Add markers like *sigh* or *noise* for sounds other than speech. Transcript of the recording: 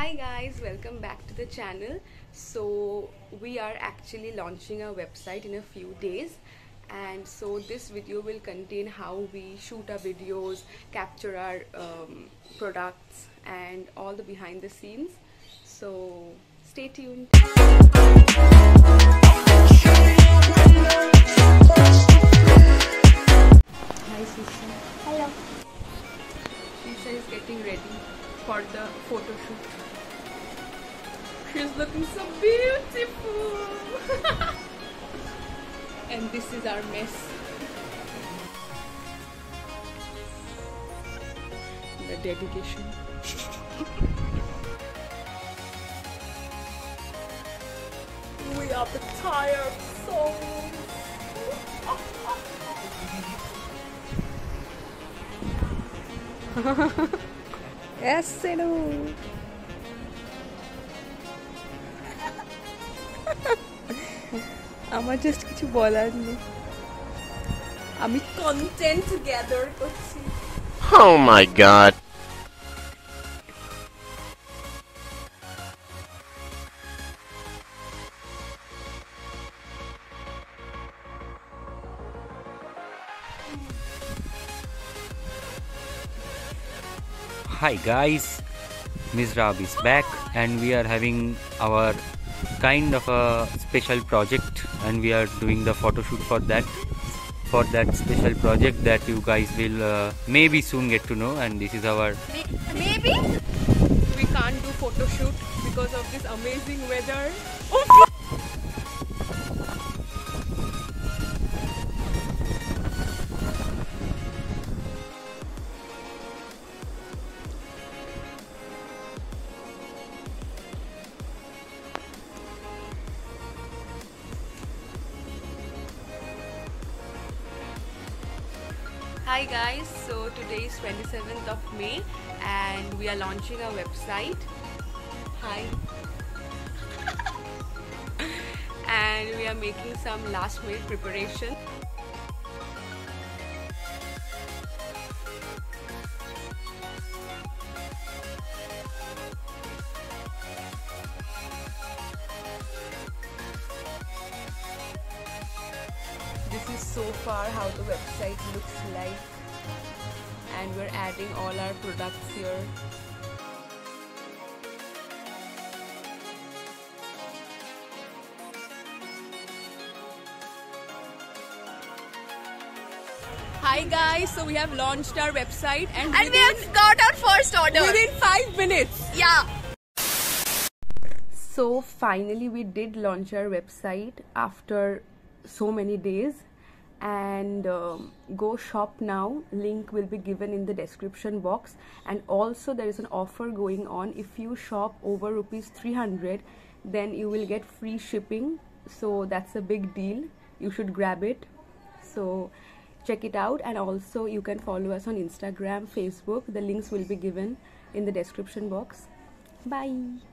Hi guys, welcome back to the channel. So we are actually launching our website in a few days and so this video will contain how we shoot our videos, capture our um, products and all the behind the scenes. So stay tuned. Hi Sisa. Hello. Lisa is getting ready for the photo shoot. She's looking so beautiful. *laughs* and this is our mess. The dedication. *laughs* we are the tired souls. *laughs* Essero. আমার just কিছু বলার নেই আমি content gather করছি Oh my god. Hi guys, Mizrab is back and we are having our kind of a special project and we are doing the photo shoot for that for that special project that you guys will uh, maybe soon get to know and this is our Maybe we can't do photo shoot because of this amazing weather. Hi guys, so today is 27th of May and we are launching our website. Hi. *laughs* and we are making some last minute preparation. Is so far how the website looks like and we're adding all our products here. Hi guys, so we have launched our website and, And we have got our first order. within 5 minutes. Yeah. So finally we did launch our website after so many days and um, go shop now. Link will be given in the description box. And also there is an offer going on. If you shop over rupees 300 then you will get free shipping. So that's a big deal. You should grab it. So check it out. And also you can follow us on instagram facebook. The links will be given in the description box. Bye